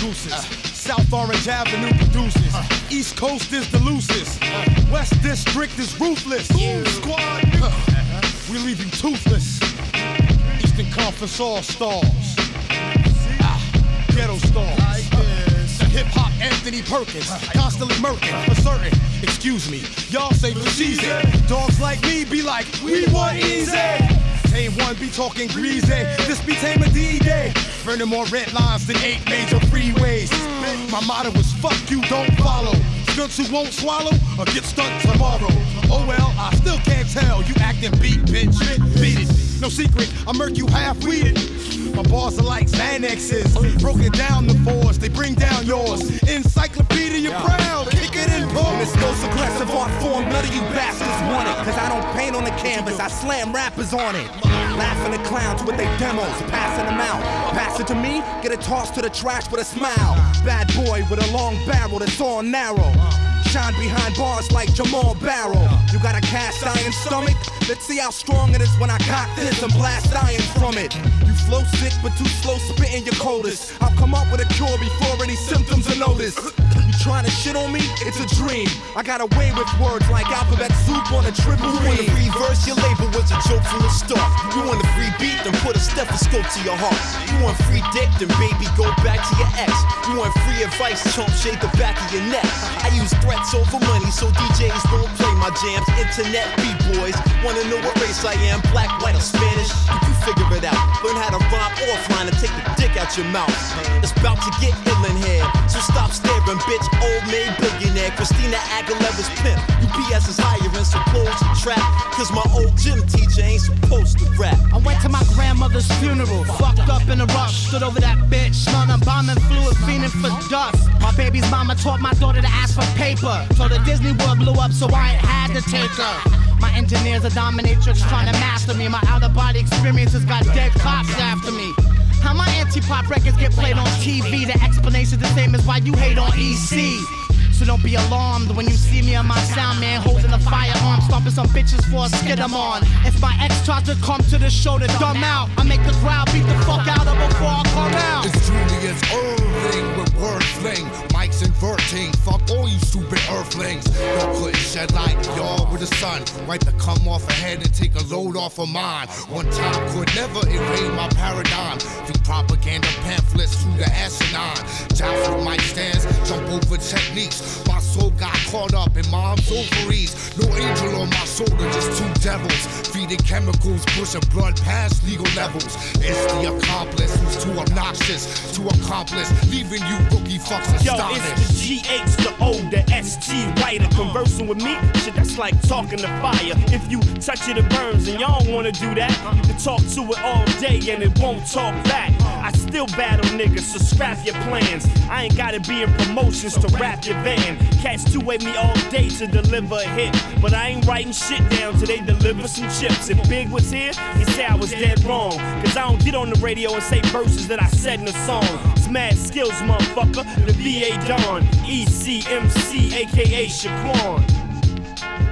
gooses. South Orange Avenue produces. East Coast is the loosest. West District is ruthless. Squad, we leave you toothless. Eastern Conference All Stars. Ah, ghetto stars. Hip hop Anthony Perkins, constantly murking for certain. Excuse me, y'all say for cheesy. Dogs like me be like, we want easy. Tame one be talking greasy. This be tame a D-Day. Burning more red lines than eight major freeways. My motto is fuck you, don't follow. Stunts who won't swallow or get stuck tomorrow. Oh well, I still can't tell. You acting beat, bitch. Beat it. No secret, I murk you half weeded. My bars are like Xanaxes. Broken down the fours, they bring down yours. Encyclopedia you proud, kick it in pause. it's most aggressive art form, none of you bastards canvas, I slam rappers on it. Laughing at clowns with their demos, passing them out. Pass it to me, get it tossed to the trash with a smile. Bad boy with a long barrel that's all narrow. Shine behind bars like Jamal Barrow. You got a cast iron stomach? Let's see how strong it is when I cock this and blast iron from it. You flow sick but too slow spitting your coldest. I'll come up with a cure before any symptoms are noticed. You trying to shit on me? It's a dream. I got away with words like alphabet soup on a triple You want a ream. free verse, your label was a joke from the start. You want a free beat, then put a stethoscope to your heart. You want free dick, then baby, go back to your ex. You want free advice, chump, shake the back of your neck. I use threats over money, so DJs don't play my jams. Internet B-boys wanna know what race I am, black, white, or Spanish? You can figure it out. Learn how to rhyme offline and take the dick out your mouth. It's about to get ill in here, so stop staring, bitch. Old maid billionaire, Christina Aguilera's pimp. Is hiring, so close the trap. Cause my old gym teacher ain't supposed to rap. I went to my grandmother's funeral, fucked up in a rush, stood over that bitch, smelling bombing fluid, fiending for dust. My baby's mama taught my daughter to ask for paper, so the Disney World blew up, so I ain't had to take her. My engineers are dominatrix trying to master me. My out of body experiences got dead cops after me. How my anti-pop records get played on TV? The explanation's the same as why you hate on EC. So don't be alarmed when you see me on my sound man holding a firearm, stomping some bitches for a skid I'm on. If my ex tries to come to the show to dumb out, I make the crowd beat the fuck out of before I come out. It's Julius Erving with word fling. Mike's inverting. Fuck all you stupid earthlings. Shed light, y'all with the sun. Wipe the cum off a head and take a load off of mine. One time could never invade my paradigm. Feed propaganda pamphlets through the asinine. Joust with mic stands, jump over techniques. My soul got caught up in mom's ovaries. No angel on my shoulder, just two devils. Feeding chemicals, pushing blood past legal levels. It's the accomplice who's too obnoxious, too accomplice, leaving you rookie fucks astonished. Yo, it's the GH, the O, writer. Conversing with me, shit, that's like talking to fire. If you touch it, it burns, and y'all wanna do that. You can talk to it all day, and it won't talk back. I still battle niggas, so scrap your plans. I ain't gotta be in promotions to rap your van. Cats two way me all day to deliver a hit. But I ain't writing shit down till they deliver some chips. If Big was here, he'd say I was dead wrong. Cause I don't get on the radio and say verses that I said in the song mad skills, motherfucker. The VA Don, ECMC, aka Shaquan.